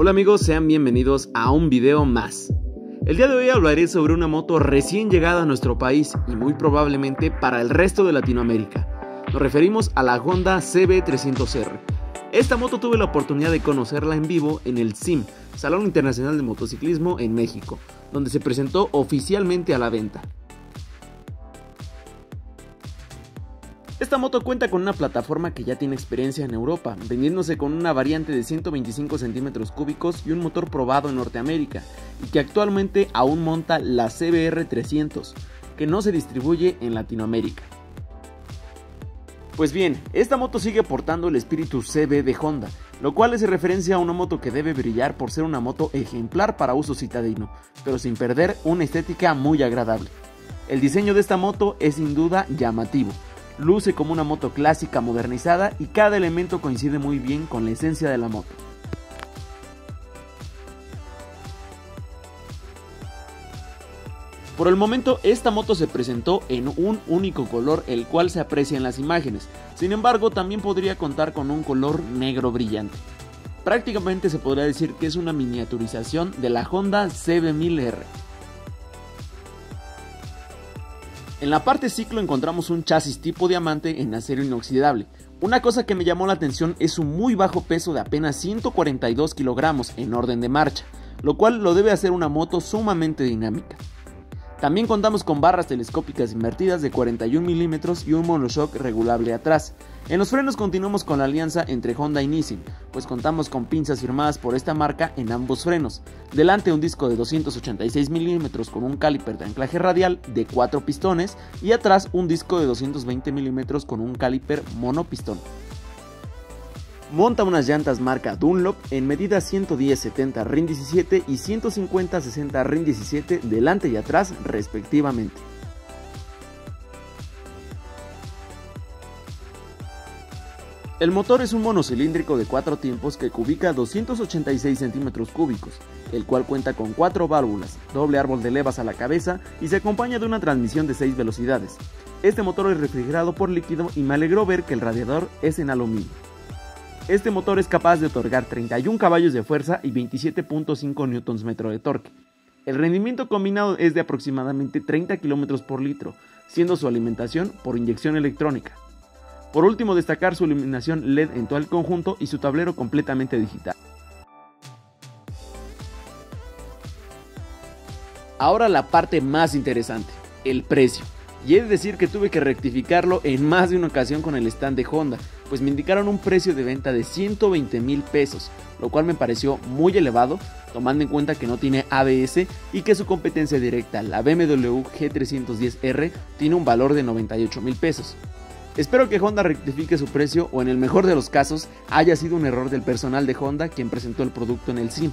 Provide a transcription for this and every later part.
Hola amigos, sean bienvenidos a un video más. El día de hoy hablaré sobre una moto recién llegada a nuestro país y muy probablemente para el resto de Latinoamérica. Nos referimos a la Honda CB300R. Esta moto tuve la oportunidad de conocerla en vivo en el SIM, Salón Internacional de Motociclismo en México, donde se presentó oficialmente a la venta. Esta moto cuenta con una plataforma que ya tiene experiencia en Europa, vendiéndose con una variante de 125 centímetros cúbicos y un motor probado en Norteamérica, y que actualmente aún monta la CBR 300, que no se distribuye en Latinoamérica. Pues bien, esta moto sigue portando el espíritu CB de Honda, lo cual es referencia a una moto que debe brillar por ser una moto ejemplar para uso citadino, pero sin perder una estética muy agradable. El diseño de esta moto es sin duda llamativo, luce como una moto clásica modernizada y cada elemento coincide muy bien con la esencia de la moto. Por el momento esta moto se presentó en un único color el cual se aprecia en las imágenes, sin embargo también podría contar con un color negro brillante. Prácticamente se podría decir que es una miniaturización de la Honda CB1000R. En la parte ciclo encontramos un chasis tipo diamante en acero inoxidable. Una cosa que me llamó la atención es su muy bajo peso de apenas 142 kilogramos en orden de marcha, lo cual lo debe hacer una moto sumamente dinámica. También contamos con barras telescópicas invertidas de 41 milímetros y un monoshock regulable atrás. En los frenos continuamos con la alianza entre Honda y Nissin, pues contamos con pinzas firmadas por esta marca en ambos frenos. Delante un disco de 286 milímetros con un caliper de anclaje radial de 4 pistones y atrás un disco de 220 milímetros con un caliper monopistón. Monta unas llantas marca Dunlop en medida 110-70 RIN 17 y 150-60 RIN 17 delante y atrás respectivamente. El motor es un monocilíndrico de 4 tiempos que cubica 286 centímetros cúbicos, el cual cuenta con 4 válvulas, doble árbol de levas a la cabeza y se acompaña de una transmisión de 6 velocidades. Este motor es refrigerado por líquido y me alegró ver que el radiador es en aluminio. Este motor es capaz de otorgar 31 caballos de fuerza y 27.5 Nm de torque. El rendimiento combinado es de aproximadamente 30 km por litro, siendo su alimentación por inyección electrónica. Por último, destacar su iluminación LED en todo el conjunto y su tablero completamente digital. Ahora la parte más interesante, el precio. Y he de decir que tuve que rectificarlo en más de una ocasión con el stand de Honda, pues me indicaron un precio de venta de 120 mil pesos, lo cual me pareció muy elevado, tomando en cuenta que no tiene ABS y que su competencia directa, la BMW G310R, tiene un valor de 98 mil pesos. Espero que Honda rectifique su precio o en el mejor de los casos haya sido un error del personal de Honda quien presentó el producto en el SIM.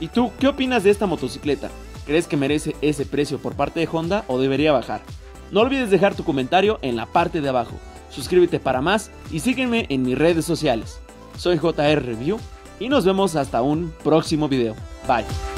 ¿Y tú qué opinas de esta motocicleta? ¿Crees que merece ese precio por parte de Honda o debería bajar? No olvides dejar tu comentario en la parte de abajo. Suscríbete para más y sígueme en mis redes sociales. Soy JR Review y nos vemos hasta un próximo video. Bye.